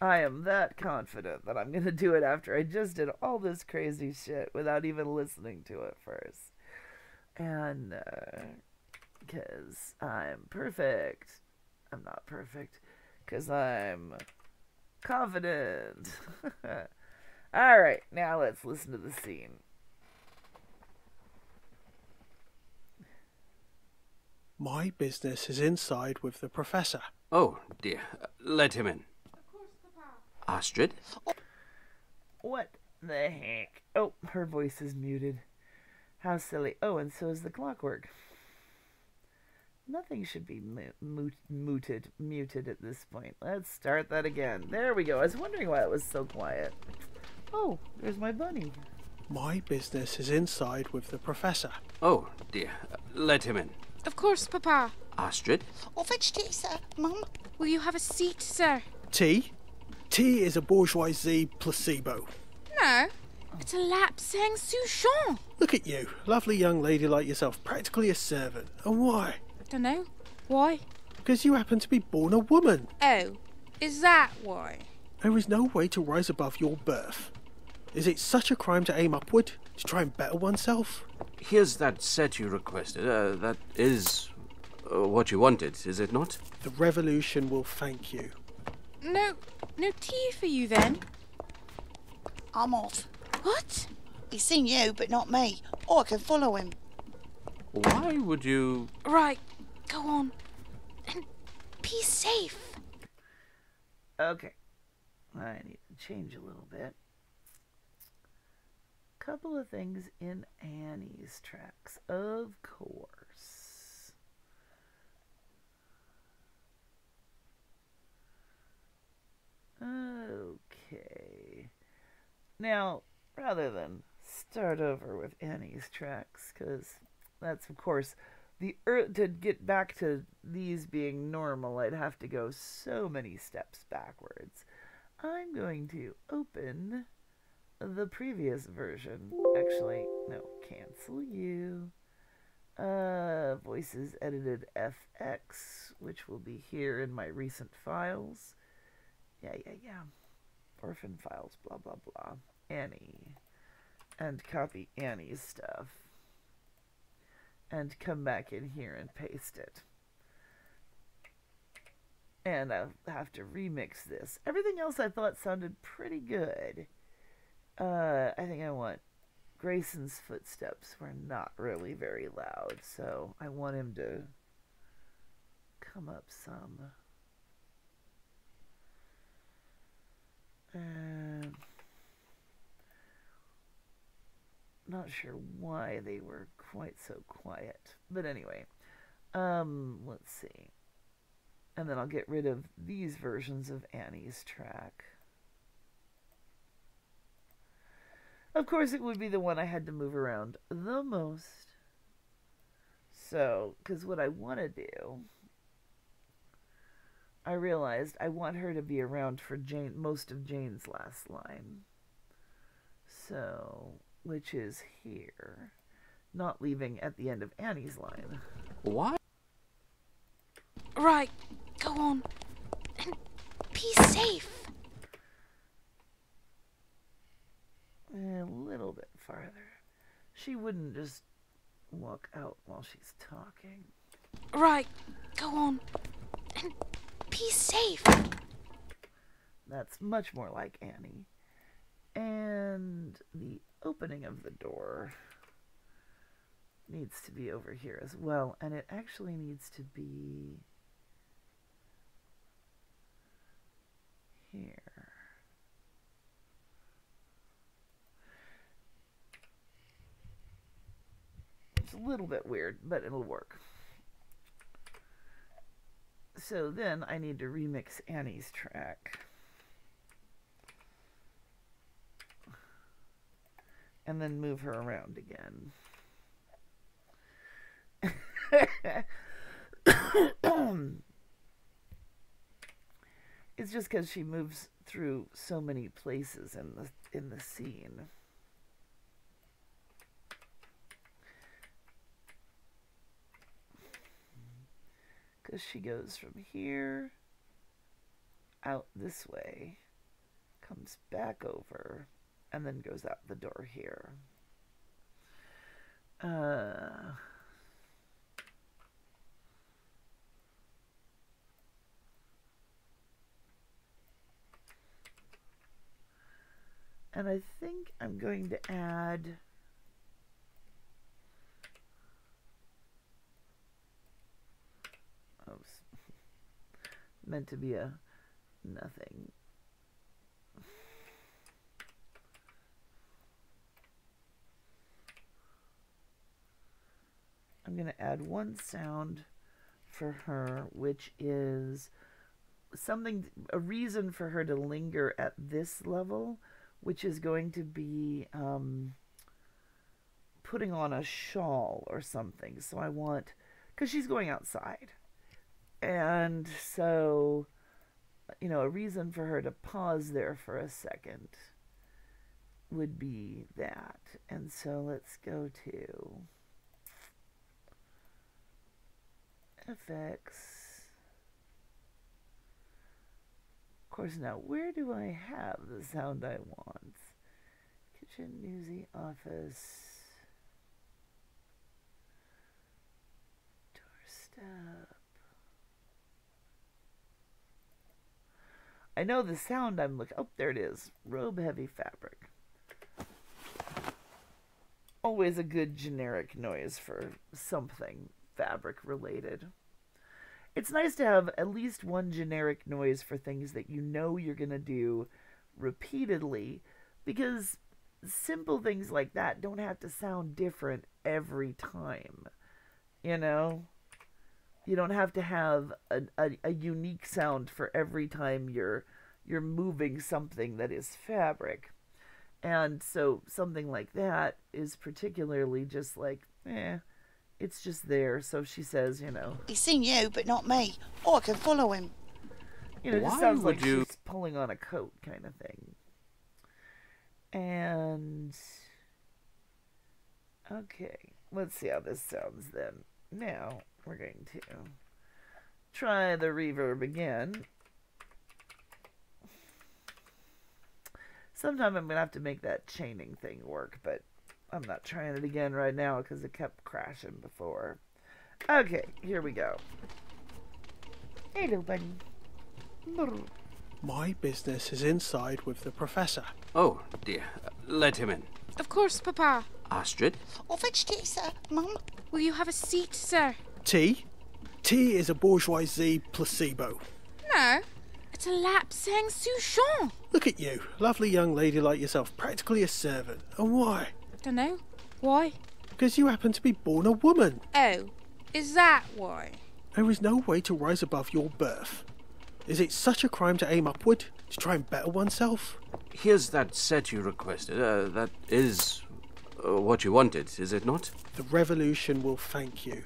I am that confident that I'm going to do it after I just did all this crazy shit without even listening to it first. And, uh, because I'm perfect. I'm not perfect. Because I'm confident. Alright, now let's listen to the scene. My business is inside with the professor. Oh, dear. Let him in. Astrid? What the heck? Oh, her voice is muted. How silly. Oh, and so is the clockwork. Nothing should be mu- mu- muted, muted at this point. Let's start that again. There we go. I was wondering why it was so quiet. Oh, there's my bunny. My business is inside with the professor. Oh, dear. Uh, let him in. Of course, Papa. Astrid? Oh, fetch tea, sir. Mum. Will you have a seat, sir? Tea? Tea is a bourgeoisie placebo. No. It's a lapsang Souchong. Look at you, lovely young lady like yourself, practically a servant. And why? I Dunno. Why? Because you happen to be born a woman. Oh, is that why? There is no way to rise above your birth. Is it such a crime to aim upward, to try and better oneself? Here's that set you requested. Uh, that is uh, what you wanted, is it not? The revolution will thank you. No, no tea for you then. I'm off. What? He's seen you, but not me. Or I can follow him. Why would you. Right, go on. And be safe. Okay. I need to change a little bit. Couple of things in Annie's tracks, of course. Okay. Now, rather than start over with Annie's tracks, because that's, of course, the er- to get back to these being normal, I'd have to go so many steps backwards. I'm going to open the previous version. Actually, no, cancel you. Uh, voices edited FX, which will be here in my recent files. Yeah, yeah, yeah. Orphan files, blah, blah, blah. Annie. And copy Annie's stuff. And come back in here and paste it. And I'll have to remix this. Everything else I thought sounded pretty good. Uh, I think I want Grayson's footsteps were not really very loud, so I want him to come up some. Um, not sure why they were quite so quiet, but anyway, um, let's see. And then I'll get rid of these versions of Annie's track. Of course, it would be the one I had to move around the most. So, because what I want to do, I realized I want her to be around for Jane, most of Jane's last line. So, which is here, not leaving at the end of Annie's line. Why? Right, go on. And be safe. A little bit farther. She wouldn't just walk out while she's talking. Right, go on. And be safe. That's much more like Annie. And the opening of the door needs to be over here as well. And it actually needs to be here. It's a little bit weird, but it'll work. So then I need to remix Annie's track. And then move her around again. it's just because she moves through so many places in the in the scene. Because she goes from here out this way, comes back over, and then goes out the door here. Uh, and I think I'm going to add oh, meant to be a nothing. I'm going to add one sound for her, which is something, a reason for her to linger at this level, which is going to be um, putting on a shawl or something. So I want, because she's going outside. And so, you know, a reason for her to pause there for a second would be that. And so let's go to effects. Of course, now where do I have the sound I want? Kitchen, newsy, office, doorstep. I know the sound I'm looking. Oh, there it is. Robe heavy fabric. Always a good generic noise for something fabric related. It's nice to have at least one generic noise for things that you know you're going to do repeatedly because simple things like that don't have to sound different every time. You know? You don't have to have a, a, a unique sound for every time you're you're moving something that is fabric. And so something like that is particularly just like, eh, it's just there. So she says, you know, He's seen you, but not me. Or I can follow him. you know, it just Why sounds would like you- she's pulling on a coat kind of thing. And okay, let's see how this sounds then. Now we're going to try the reverb again. Sometime I'm gonna have to make that chaining thing work, but I'm not trying it again right now because it kept crashing before. Okay, here we go. Hello, bunny. Brr. My business is inside with the professor. Oh, dear. Let him in. Of course, Papa. Astrid? Or fetch tea, sir. Mum. Will you have a seat, sir? Tea? Tea is a bourgeoisie placebo. No. It's a lapsang Souchong. Look at you, lovely young lady like yourself, practically a servant. And why? Dunno. Why? Because you happen to be born a woman. Oh. Is that why? There is no way to rise above your birth. Is it such a crime to aim upward, to try and better oneself? Here's that set you requested. Uh, that is uh, what you wanted, is it not? The revolution will thank you.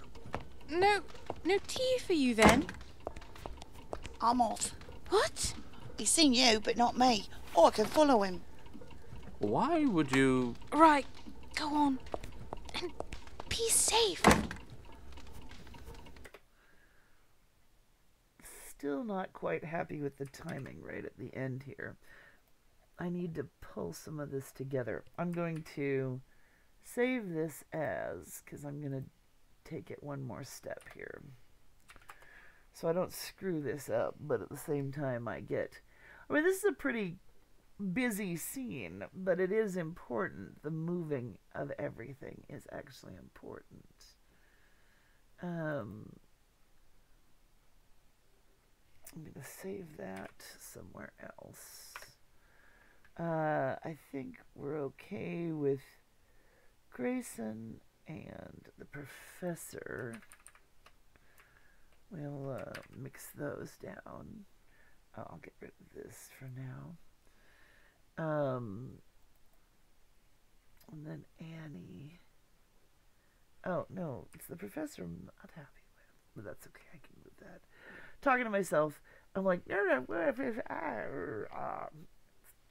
No. No tea for you then? I'm off. What? He's seen you, but not me. Or I can follow him. Why would you. Right. Go on. And be safe. Still not quite happy with the timing right at the end here. I need to pull some of this together. I'm going to save this as, because I'm going to take it one more step here. So I don't screw this up, but at the same time I get. I mean, this is a pretty busy scene, but it is important. The moving of everything is actually important. Um, I'm going to save that somewhere else. Uh, I think we're okay with Grayson and the professor. We'll uh, mix those down. I'll get rid of this for now. Um, and then Annie Oh no, it's the professor I'm not happy with, but that's okay. I can move that. Talking to myself, I'm like, uh,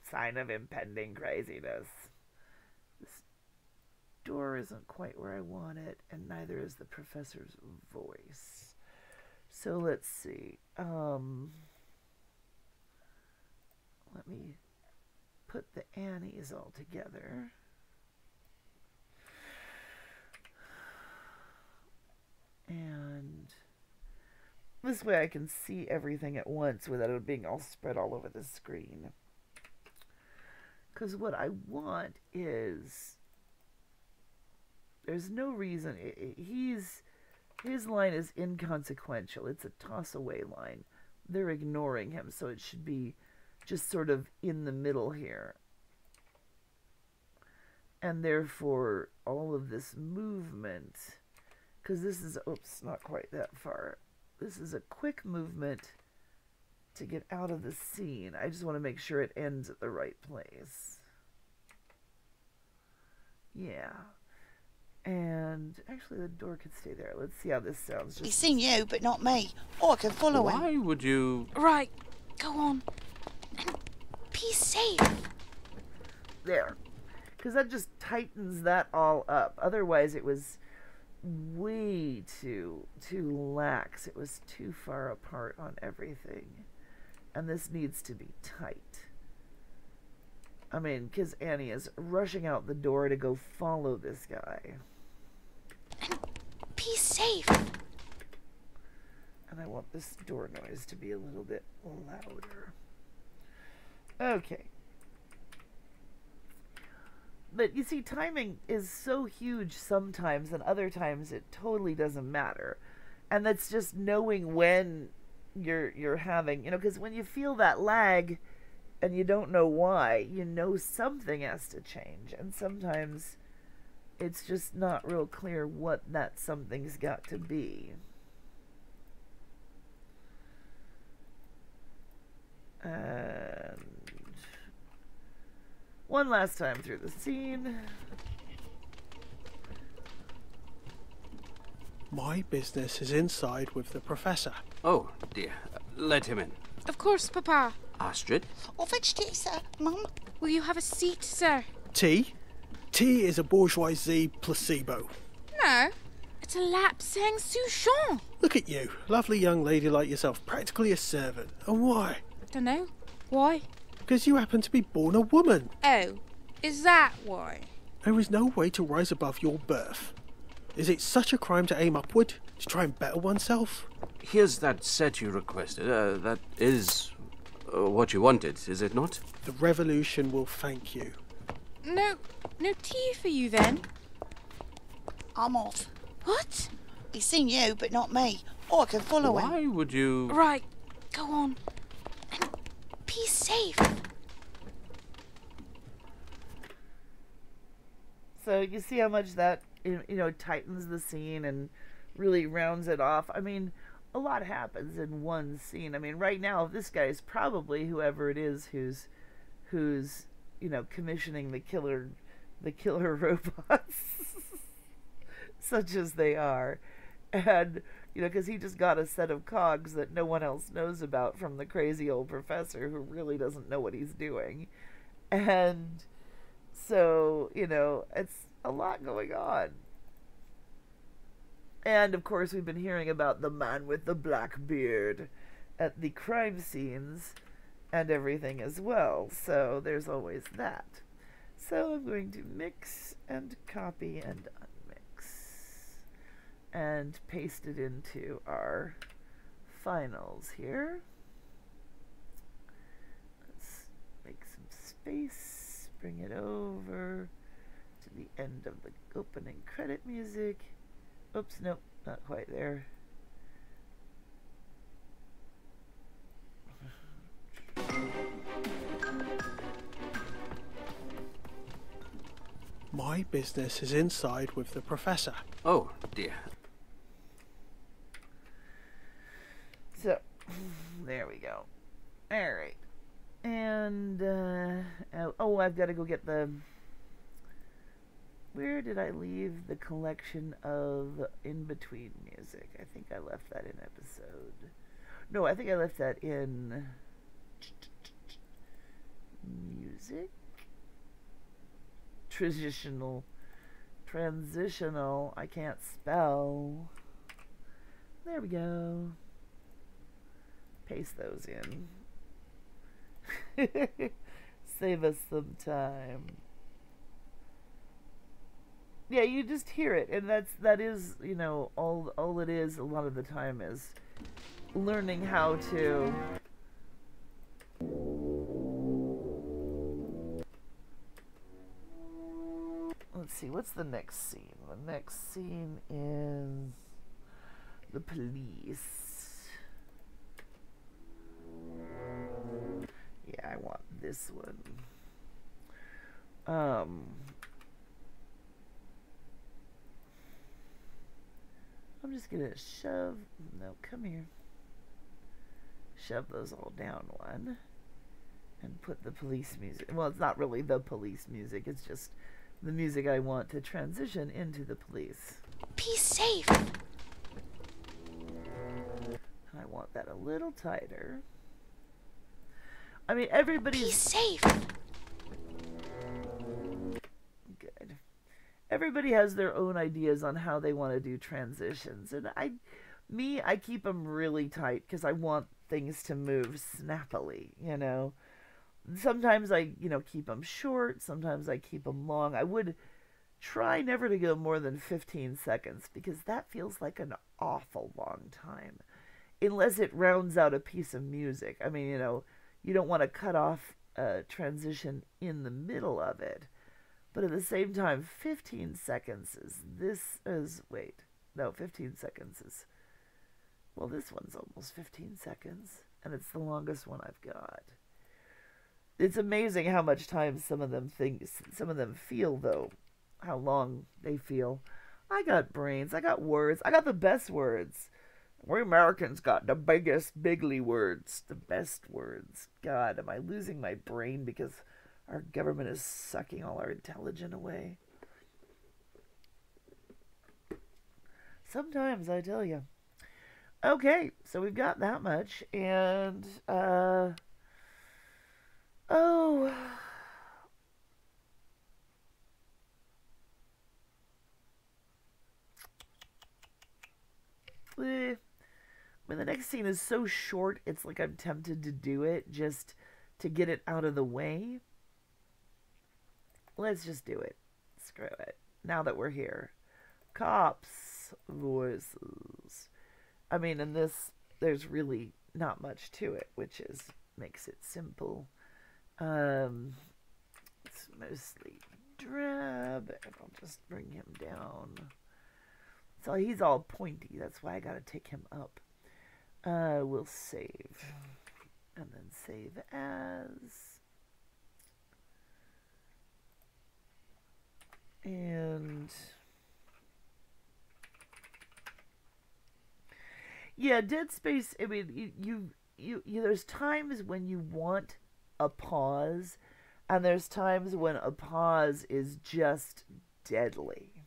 sign of impending craziness. This door isn't quite where I want it, and neither is the professor's voice. So let's see. Um, let me put the Annies all together. And this way I can see everything at once without it being all spread all over the screen. Because what I want is there's no reason i i he's his line is inconsequential. It's a toss away line. They're ignoring him, so it should be just sort of in the middle here. And therefore, all of this movement, because this is, oops, not quite that far. This is a quick movement to get out of the scene. I just want to make sure it ends at the right place. Yeah. And actually, the door could stay there. Let's see how this sounds. He's Just seen you, but not me. Oh, I can follow him. Why would you. Right, go on. And be safe. there. Because that just tightens that all up. Otherwise, it was way too too lax. It was too far apart on everything, and this needs to be tight. I mean, because Annie is rushing out the door to go follow this guy, And Be safe. and I want this door noise to be a little bit louder. Okay. But you see, timing is so huge sometimes, and other times it totally doesn't matter. And that's just knowing when you're you're having, you know, because when you feel that lag, and you don't know why, you know something has to change, and sometimes it's just not real clear what that something's got to be. And one last time through the scene. My business is inside with the professor. Oh, dear. Let him in. Of course, Papa. Astrid? Oh, fetch tea, sir. Mum. Will you have a seat, sir? Tea? Tea is a bourgeoisie placebo. No. It's a lapsang Souchong. Look at you, lovely young lady like yourself, practically a servant. And why? Dunno. Why? Because you happen to be born a woman. Oh, is that why? There is no way to rise above your birth. Is it such a crime to aim upward, to try and better oneself? Here's that set you requested. Uh, that is uh, what you wanted, is it not? The revolution will thank you. No, no tea for you then. I'm off. What? He's seen you, but not me. Oh, I can follow him. Why would you. Right, go on. Be safe. So you see how much that you know tightens the scene and really rounds it off. I mean, a lot happens in one scene. I mean, right now this guy is probably whoever it is who's who's you know commissioning the killer the killer robots such as they are and you know because he just got a set of cogs that no one else knows about from the crazy old professor who really doesn't know what he's doing and so, you know, it's a lot going on. And of course, we've been hearing about the man with the black beard at the crime scenes and everything as well. So, there's always that. So, I'm going to mix and copy and and paste it into our finals here. Let's make some space bring it over to the end of the opening credit music. Oops, nope, not quite there. My business is inside with the professor. Oh, dear. So, there we go. All right. And, uh, oh, oh, I've got to go get the, Where did I leave the collection of in between music? I think I left that in episode. No, I think I left that in music. Transitional. Transitional. I can't spell. There we go. Paste those in. Save us some time yeah, you just hear it, and that's that is you know all all it is a lot of the time is learning how to. Let's see, what's the next scene? The next scene is the police. I want this one. Um, I'm just gonna shove, no, come here. Shove those all down one. And put the police music, well, it's not really the police music, it's just the music I want to transition into the police. Be safe. And I want that a little tighter. I mean, Be everybody's safe. good. Everybody has their own ideas on how they want to do transitions, and I, me, I keep them really tight because I want things to move snappily. You know, sometimes I, you know, keep them short. Sometimes I keep them long. I would try never to go more than 15 seconds because that feels like an awful long time, unless it rounds out a piece of music. I mean, you know, you don't want to cut off a transition in the middle of it. But at the same time, 15 seconds is this is wait. No, 15 seconds is well, this one's almost 15 seconds and it's the longest one I've got. It's amazing how much time some of them think some of them feel though. How long they feel. I got brains, I got words, I got the best words. We Americans got the biggest bigly words, the best words. God, am I losing my brain because our government is sucking all our intelligence away? Sometimes I tell you. Okay, so we've got that much, and uh, oh, eh. Mean, the next scene is so short, it's like I'm tempted to do it just to get it out of the way. Let's just do it. Screw it. Now that we're here. Cops voices. I mean, in this, there's really not much to it, which is makes it simple. Um, it's mostly drab, and I'll just bring him down. So he's all pointy. That's why I gotta take him up. Uh, we'll save, and then save as. And yeah, Dead Space. I mean, you, you, you, you, there's times when you want a pause, and there's times when a pause is just deadly.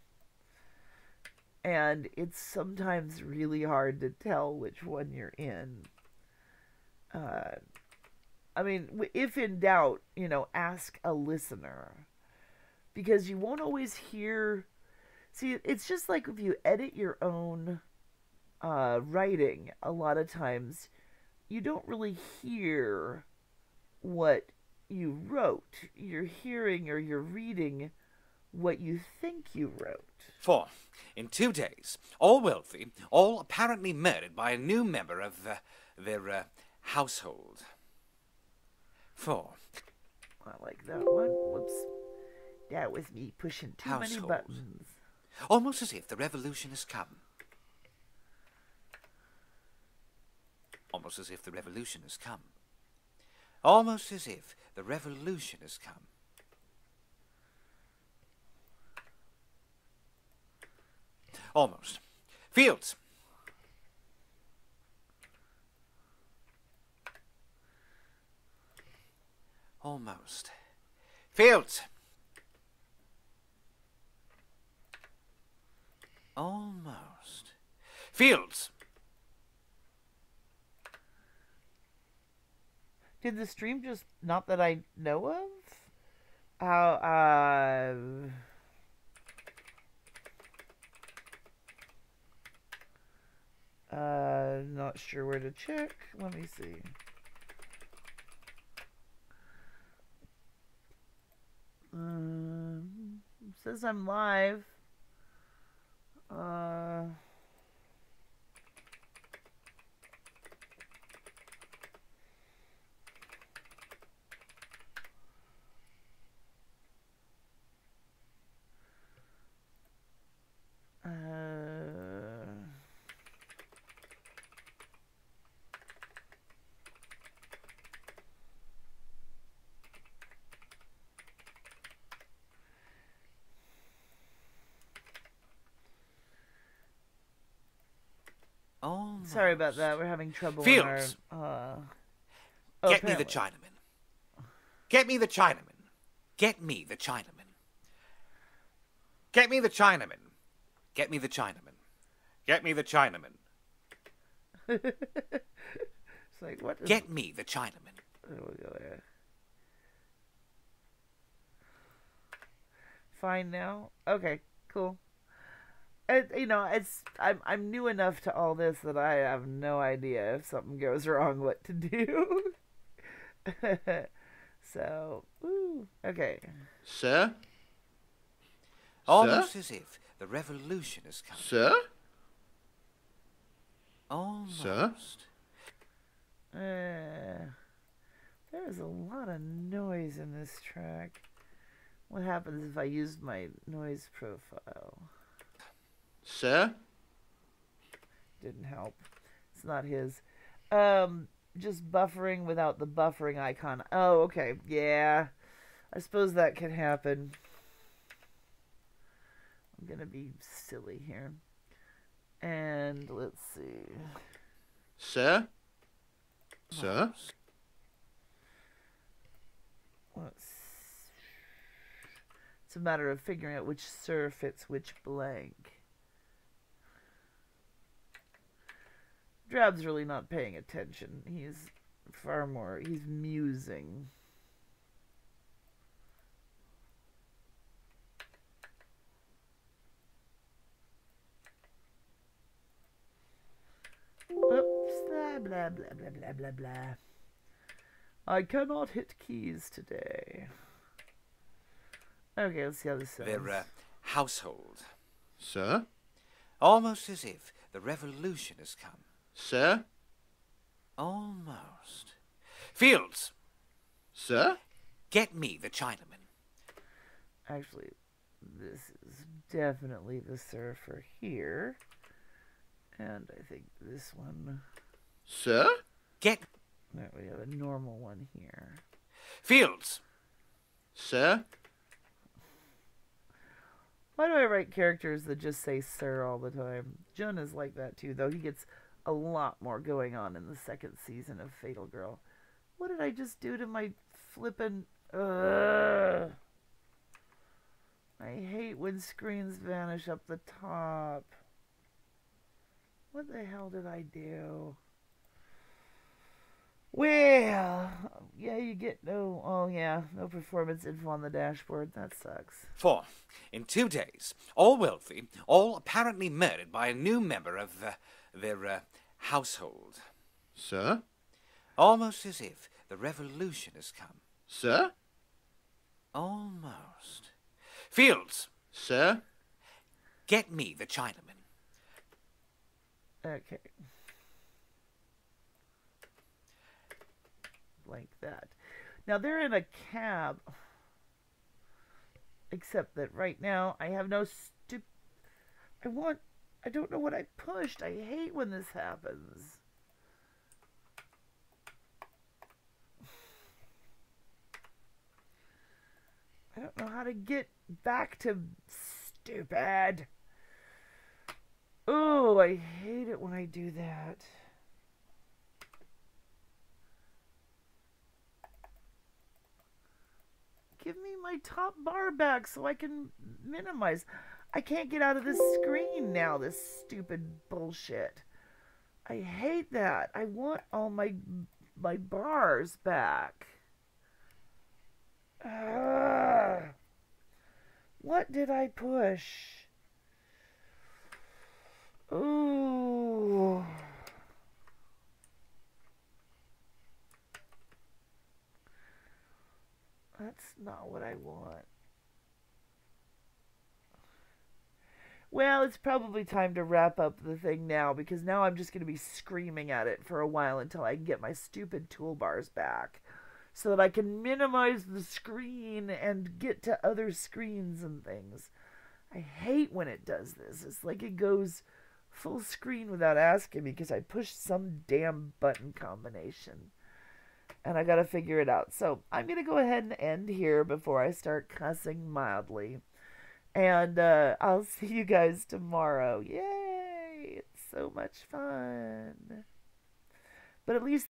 And it's sometimes really hard to tell which one you're in. Uh, I mean, if in doubt, you know, ask a listener because you won't always hear. See, it's just like if you edit your own uh, writing, a lot of times you don't really hear what you wrote. You're hearing or you're reading what you think you wrote. For, in two days, all wealthy, all apparently murdered by a new member of uh, their uh, household. For, I like that one. Whoops. That was me pushing too many buttons. almost as if the revolution has come. Almost as if the revolution has come. Almost as if the revolution has come. Almost. Fields. Almost. Fields. Almost. Fields! Did the stream just not that I know of? How uh uh not sure where to check. Let me see. Um says I'm live. Uh Uh, Almost. sorry about that. We're having trouble. Fields. Our, uh, oh, Get me the. Chinaman. Get me the Chinaman. Get me the Chinaman. Get me the Chinaman. Get me the Chinaman. Get me the Chinaman. It's like what? is- Get me the Chinaman. There we go there. Fine now. Okay, cool. It, you know, it's I'm I'm new enough to all this that I have no idea if something goes wrong what to do. so, ooh, okay. Sir? Almost as if the revolution has come. Sir? Almost. Uh, there is a lot of noise in this track. What happens if I use my noise profile? Sir? Didn't help. It's not his. Um, just buffering without the buffering icon. Oh, okay. Yeah. I suppose that can happen. I'm gonna be silly here. And let's see. Sir? Sir? Let's. It's a matter of figuring out which sir fits which blank. Drab's really not paying attention. He's far more. He's musing. Oops, blah blah blah blah blah blah blah. I cannot hit keys today. Okay, let's see how this sounds. Their uh, household. Sir? Almost as if the revolution has come. Sir? Almost. Fields! Sir? Get me the Chinaman. Actually, this is definitely the surfer here. And I think this one. Sir? Get. No, we have a normal one here. Fields! Sir? Why do I write characters that just say sir all the time? Jun is like that too, though he gets a lot more going on in the second season of Fatal Girl. What did I just do to my flippin' Ugh. I hate when screens vanish up the top. What the hell did I do? Well, yeah, you get no, oh yeah, no performance info on the dashboard. That sucks. For, in two days, all wealthy, all apparently murdered by a new member of uh, their uh, household. Sir? Almost as if the revolution has come. Sir? Almost. Fields! Sir? Get me the Chinaman. Okay. Like that. Now they're in a cab. Except that right now I have no stup. I want. I don't know what I pushed. I hate when this happens. I don't know how to get back to stupid. Oh, I hate it when I do that. Give me my top bar back so I can minimize. I can't get out of this screen now, this stupid bullshit. I hate that. I want all my my bars back. Ugh. What did I push? Ooh. That's not what I want. Well, it's probably time to wrap up the thing now because now I'm just going to be screaming at it for a while until I get my stupid toolbars back so that I can minimize the screen and get to other screens and things. I hate when it does this. It's like it goes full screen without asking me because I pushed some damn button combination. And I got to figure it out. So I'm going to go ahead and end here before I start cussing mildly. And uh, I'll see you guys tomorrow. Yay! It's so much fun. But at least